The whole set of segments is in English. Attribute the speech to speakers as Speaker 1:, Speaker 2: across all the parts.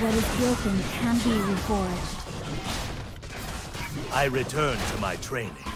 Speaker 1: What is broken can be reforged.
Speaker 2: I return to my training.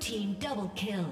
Speaker 3: Team double kill.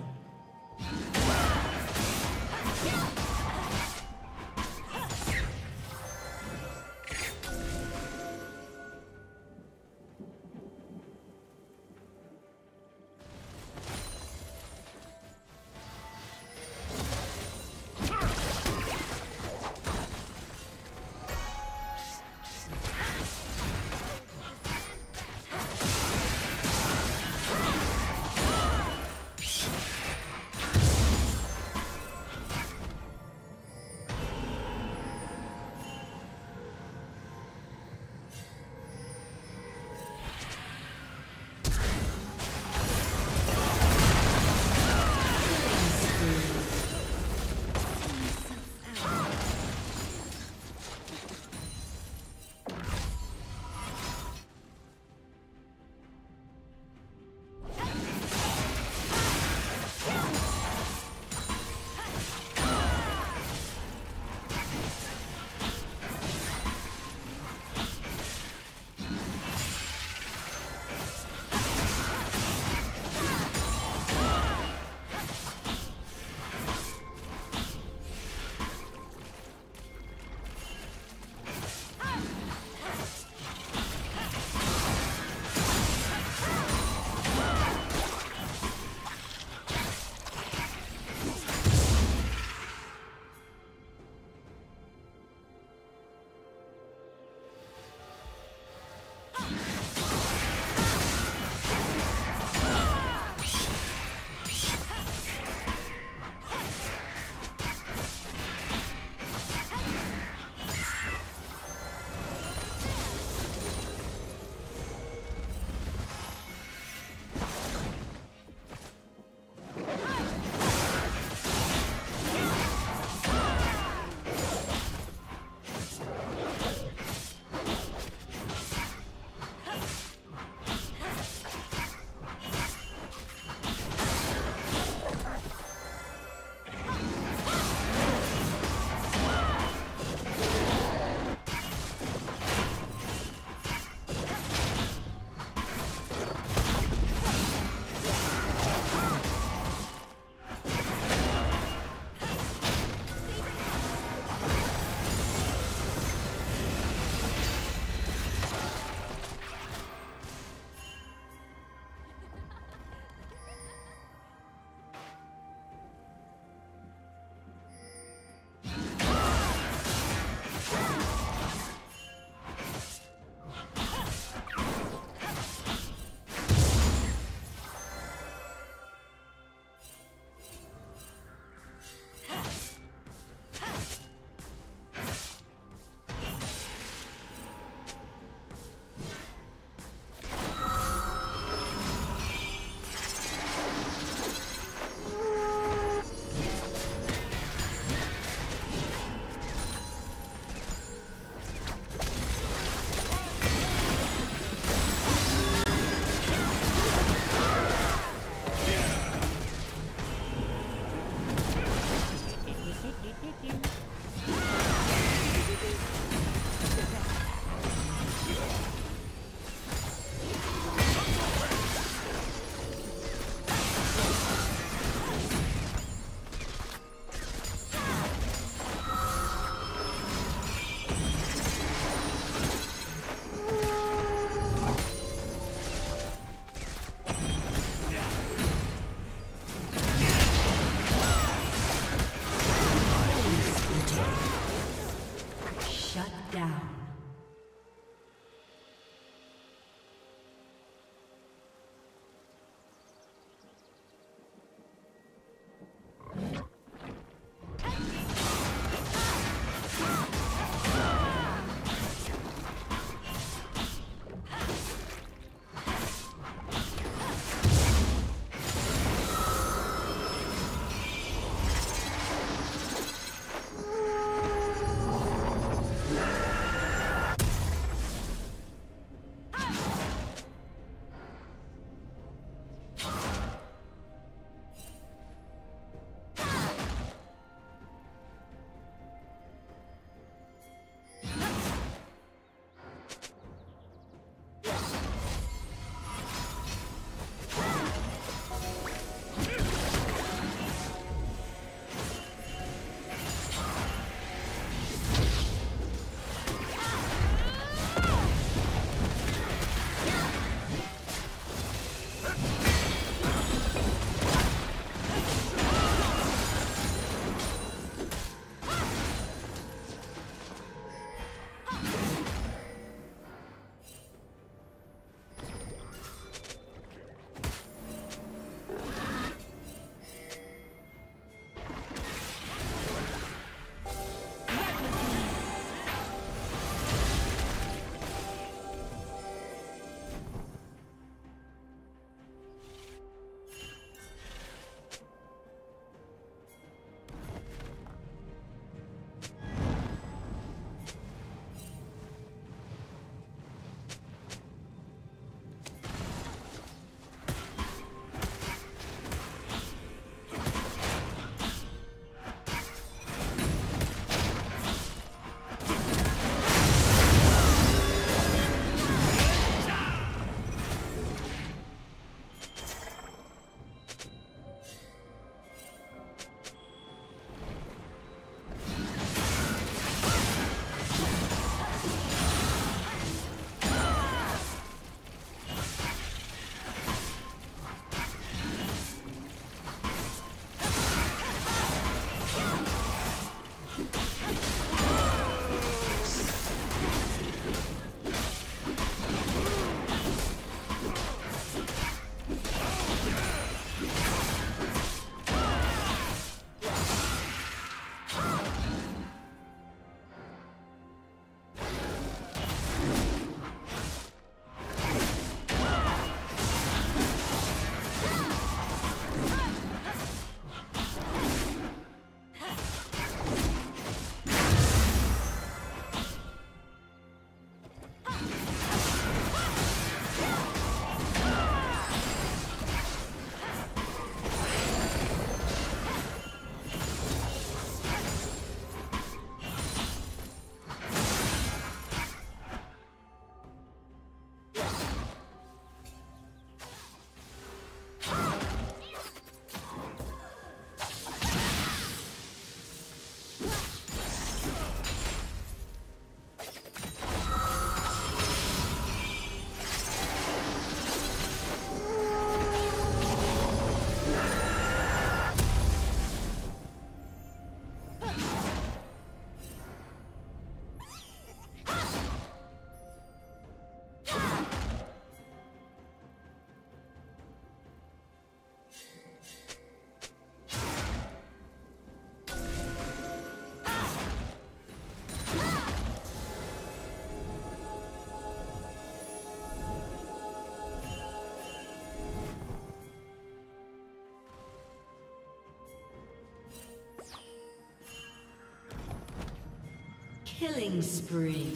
Speaker 3: Killing spree.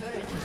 Speaker 3: Turret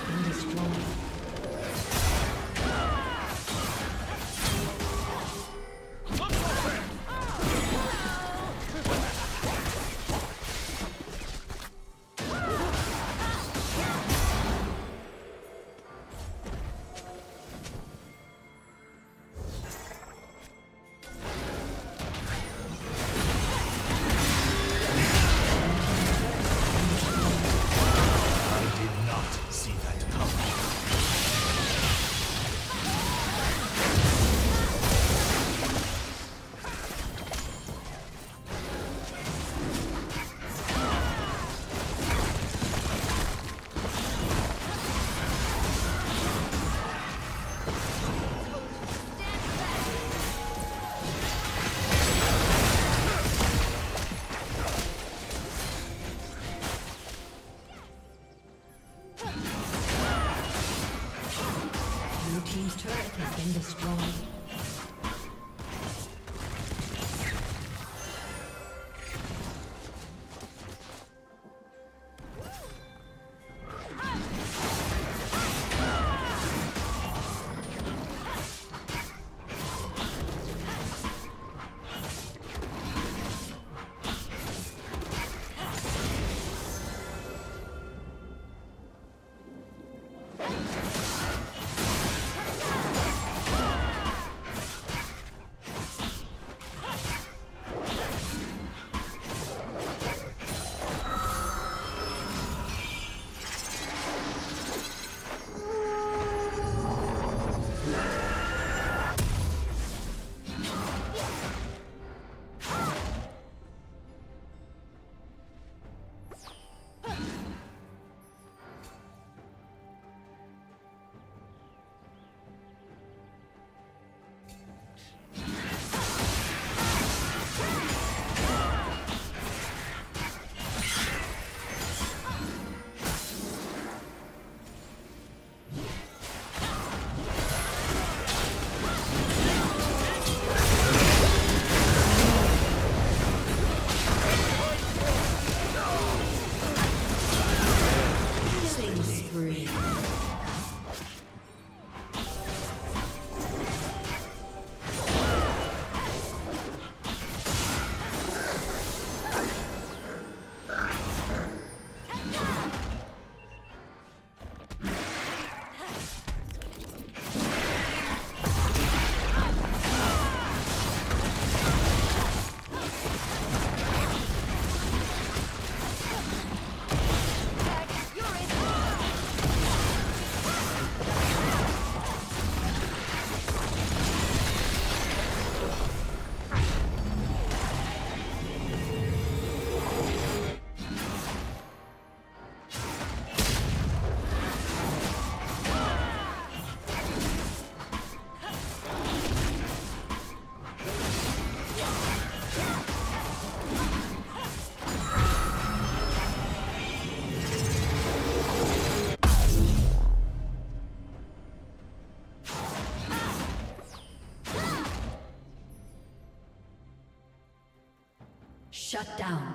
Speaker 3: Shut down.